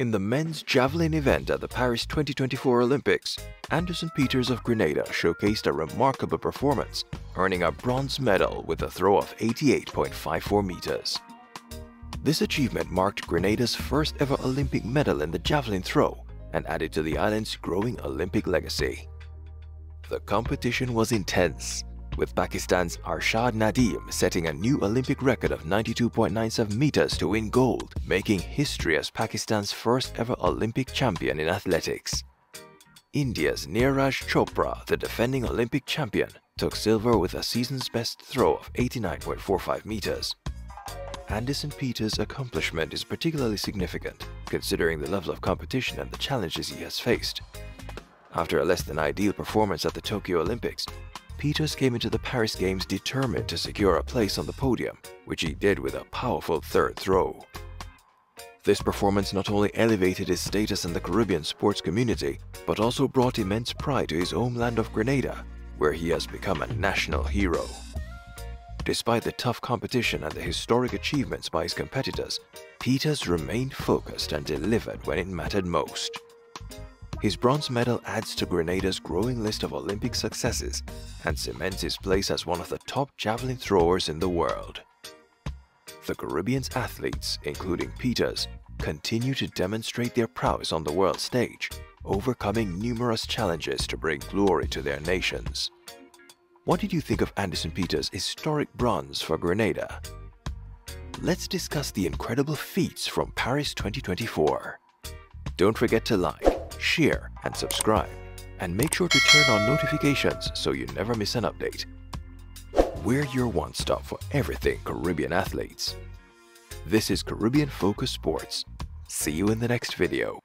In the men's javelin event at the Paris 2024 Olympics, Anderson Peters of Grenada showcased a remarkable performance, earning a bronze medal with a throw of 88.54 meters. This achievement marked Grenada's first ever Olympic medal in the javelin throw and added to the island's growing Olympic legacy. The competition was intense, with Pakistan's Arshad Nadeem setting a new Olympic record of 92.97 meters to win gold, making history as Pakistan's first ever Olympic champion in athletics. India's Neeraj Chopra, the defending Olympic champion, took silver with a season's best throw of 89.45 meters. Anderson Peters' accomplishment is particularly significant, considering the level of competition and the challenges he has faced. After a less than ideal performance at the Tokyo Olympics, Peters came into the Paris Games determined to secure a place on the podium, which he did with a powerful third throw. This performance not only elevated his status in the Caribbean sports community, but also brought immense pride to his homeland of Grenada, where he has become a national hero. Despite the tough competition and the historic achievements by his competitors, Peters remained focused and delivered when it mattered most. His bronze medal adds to Grenada's growing list of Olympic successes and cements his place as one of the top javelin throwers in the world. The Caribbean's athletes, including Peters, continue to demonstrate their prowess on the world stage, overcoming numerous challenges to bring glory to their nations. What did you think of Anderson Peters' historic bronze for Grenada? Let's discuss the incredible feats from Paris 2024. Don't forget to like, share, and subscribe. And make sure to turn on notifications so you never miss an update. We're your one-stop for everything Caribbean athletes. This is Caribbean Focus Sports. See you in the next video.